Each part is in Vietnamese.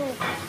Mommy.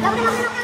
頑張れ頑張れ。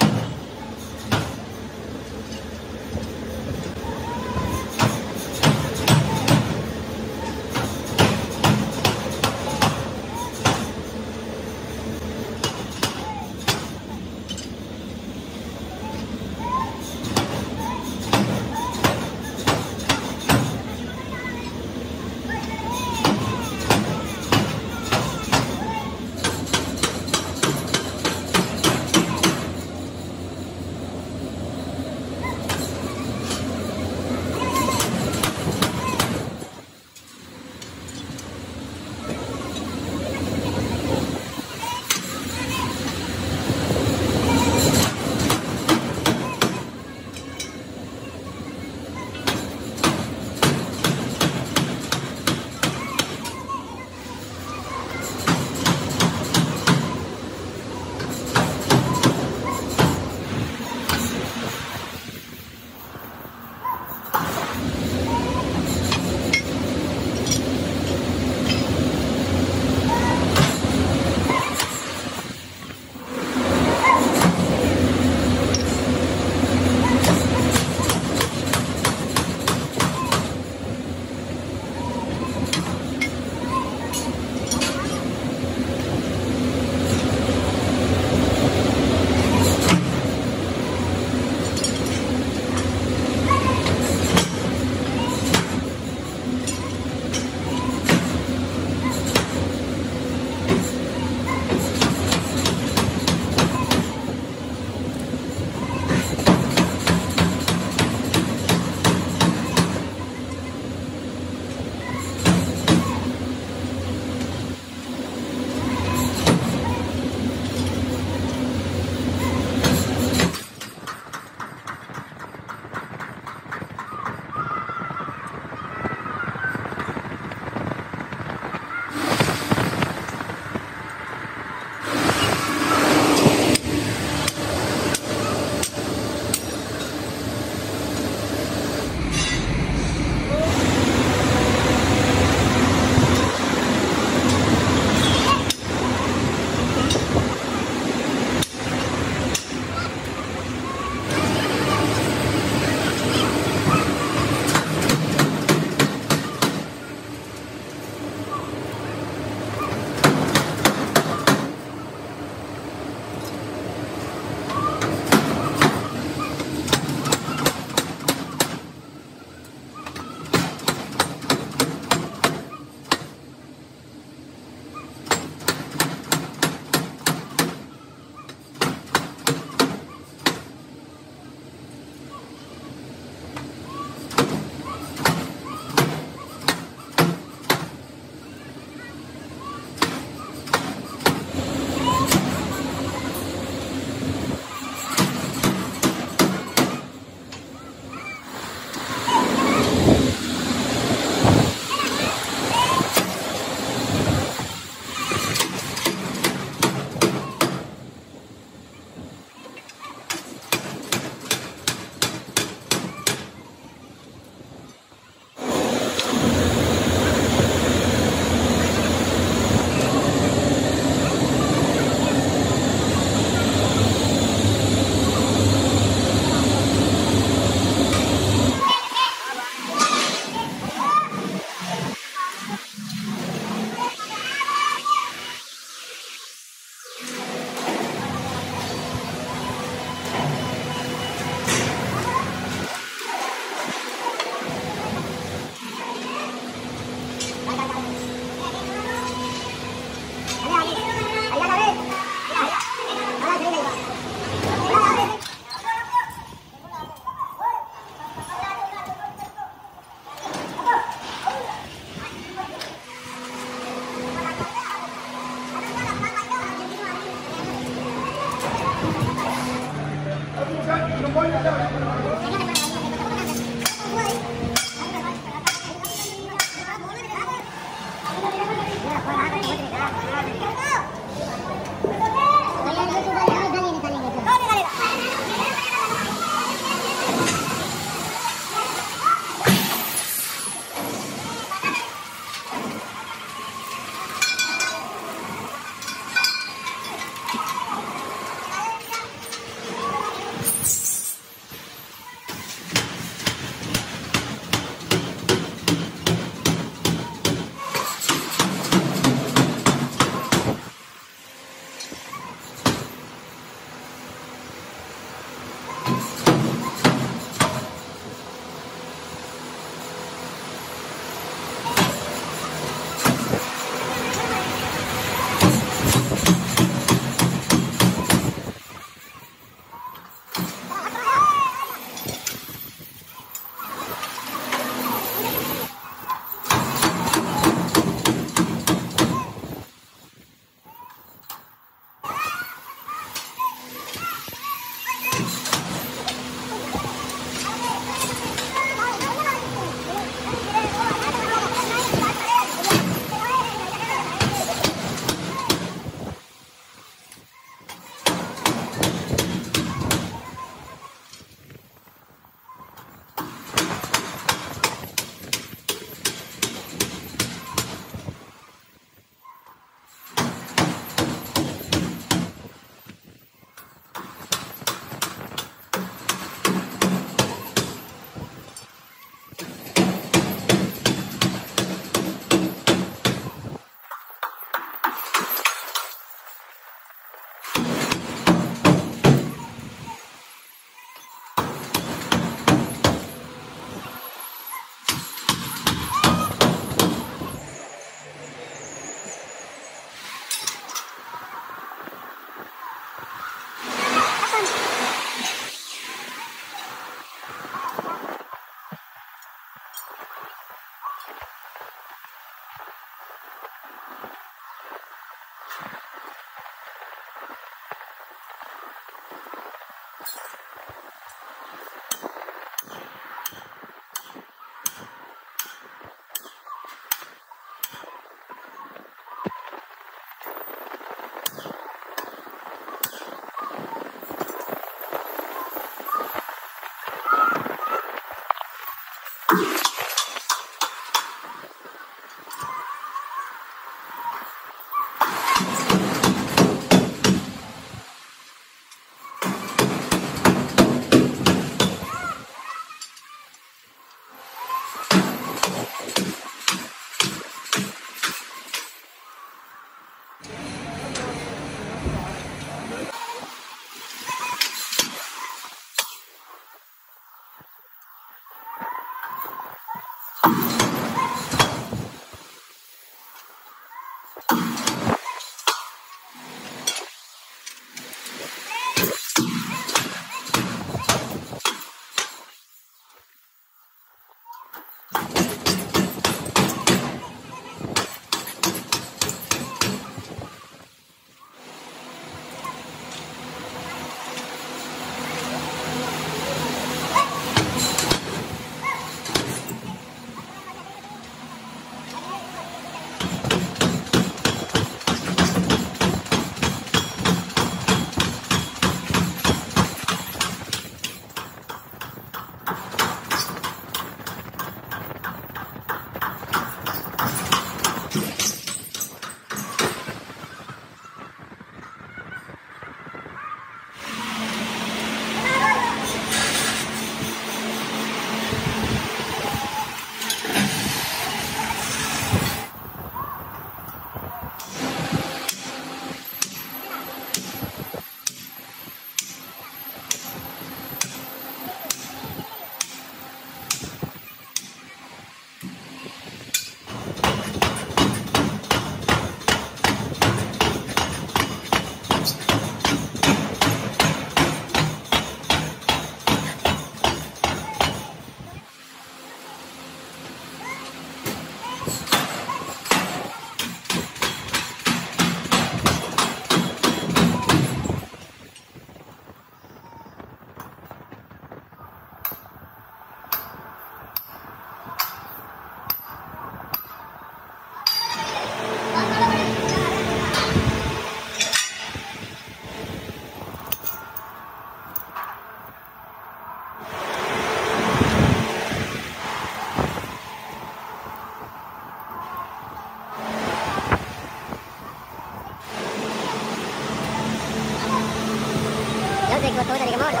Dek foto dari kemana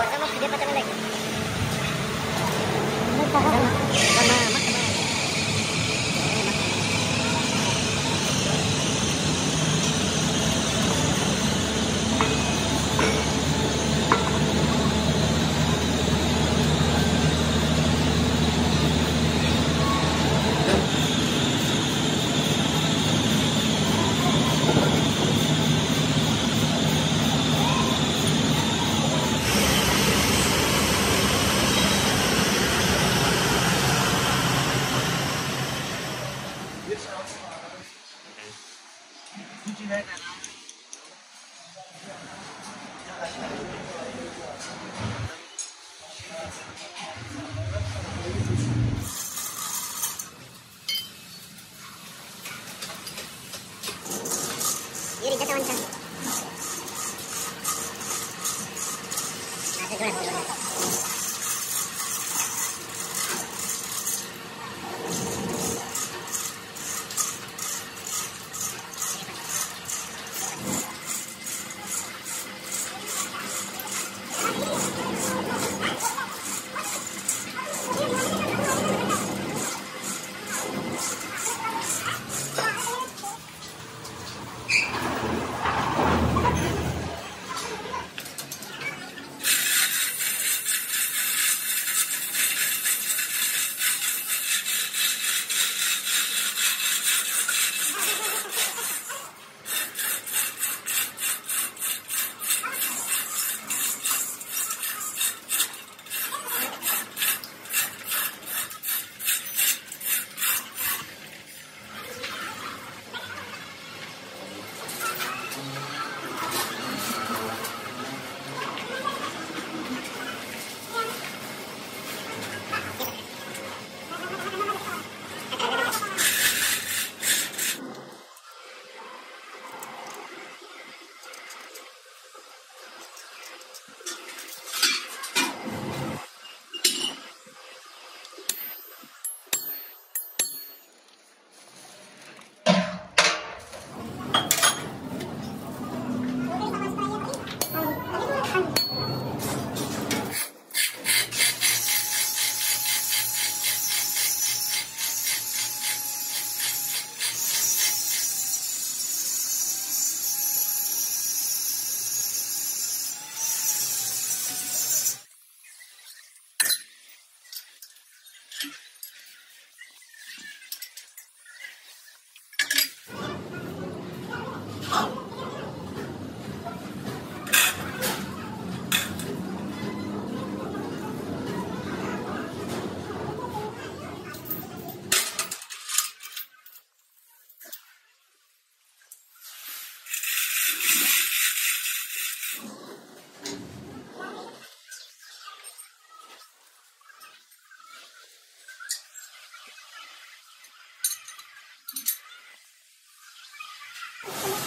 you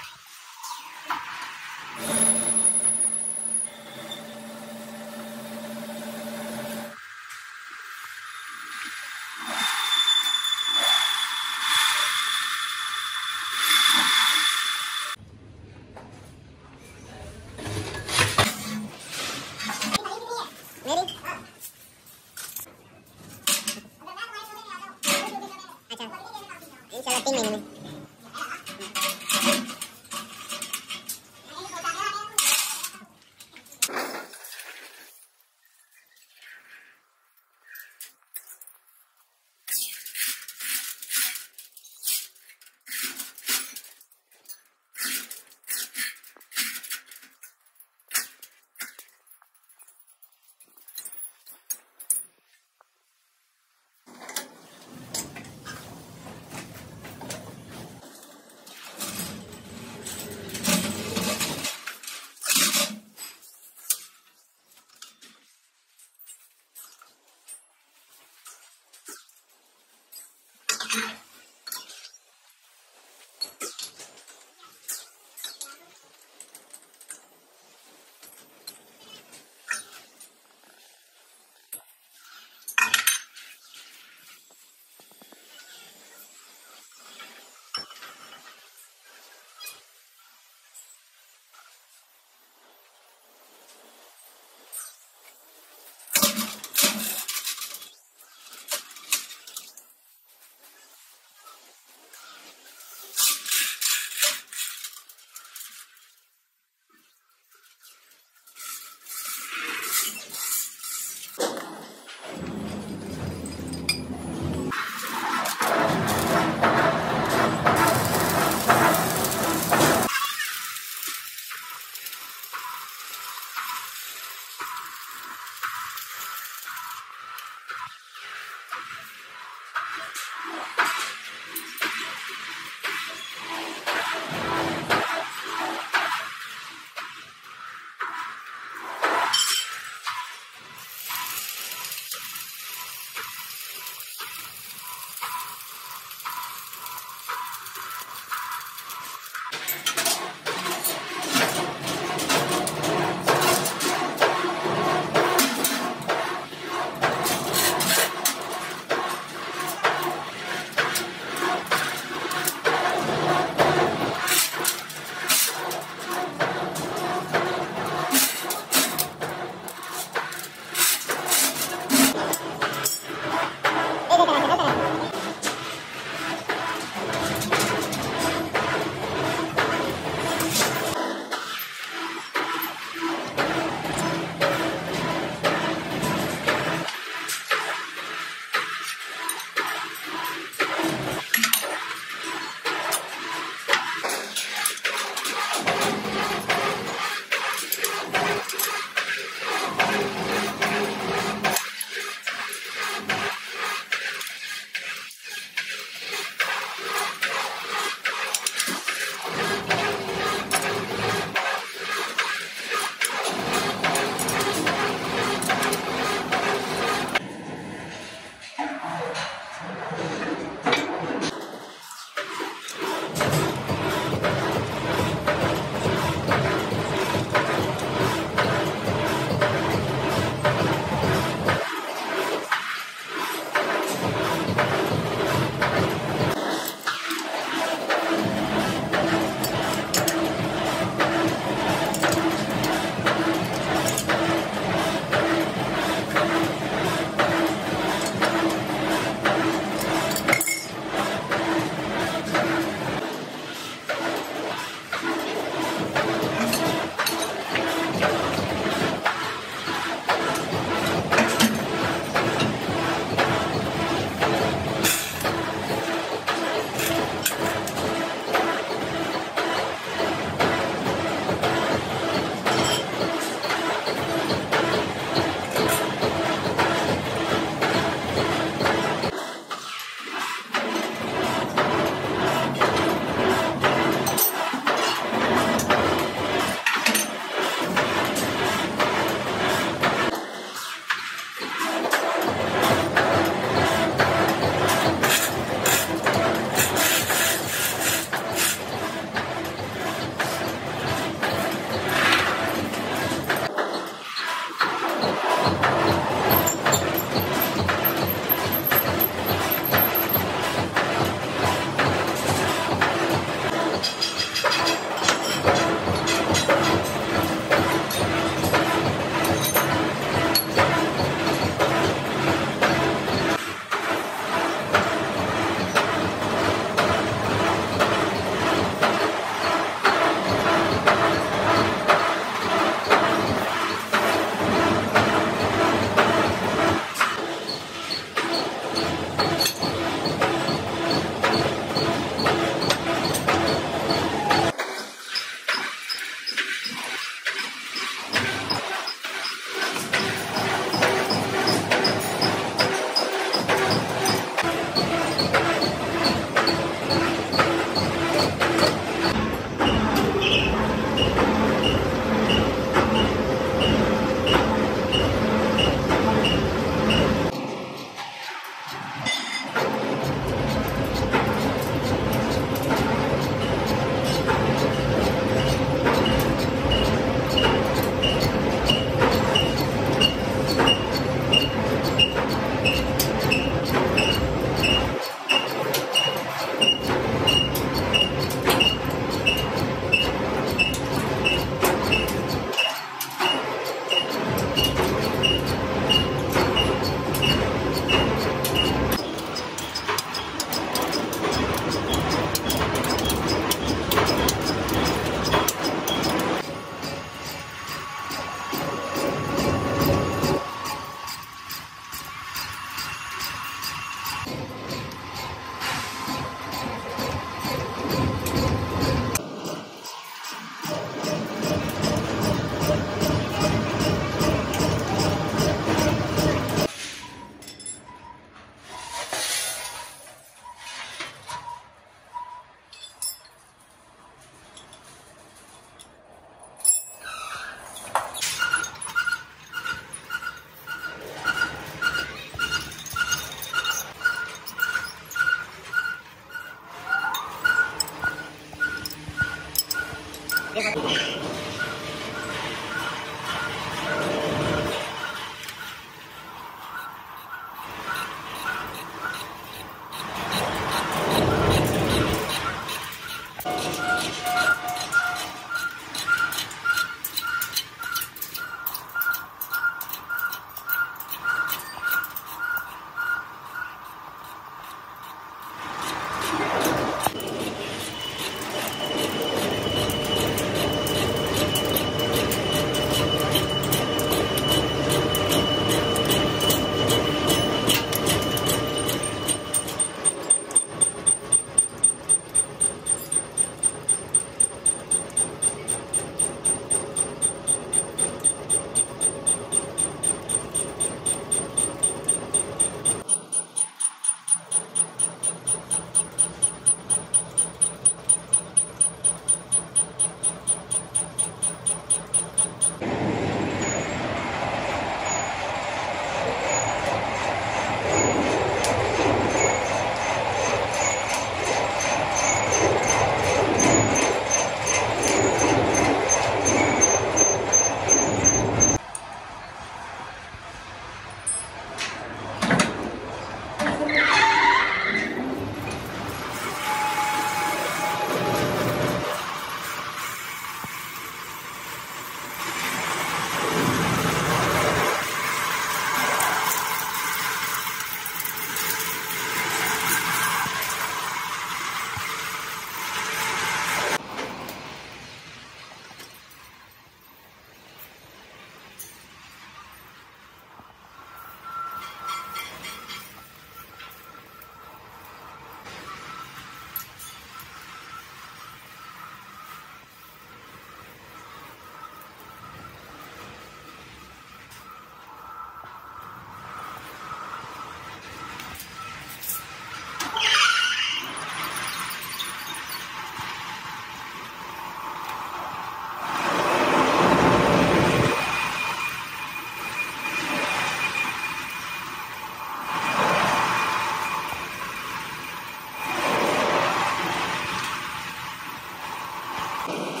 you